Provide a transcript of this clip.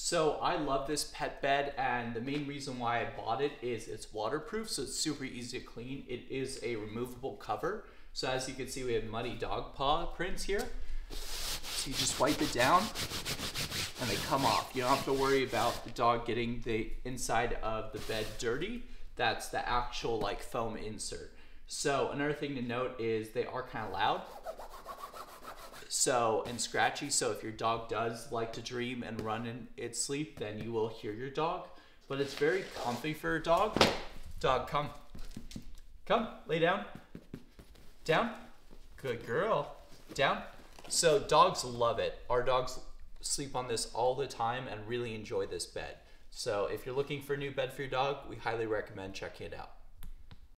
So I love this pet bed and the main reason why I bought it is it's waterproof so it's super easy to clean. It is a removable cover. So as you can see we have muddy dog paw prints here. So you just wipe it down and they come off. You don't have to worry about the dog getting the inside of the bed dirty. That's the actual like foam insert. So another thing to note is they are kind of loud. So, and scratchy. So if your dog does like to dream and run in its sleep, then you will hear your dog. But it's very comfy for a dog. Dog, come. Come, lay down. Down. Good girl. Down. So dogs love it. Our dogs sleep on this all the time and really enjoy this bed. So if you're looking for a new bed for your dog, we highly recommend checking it out.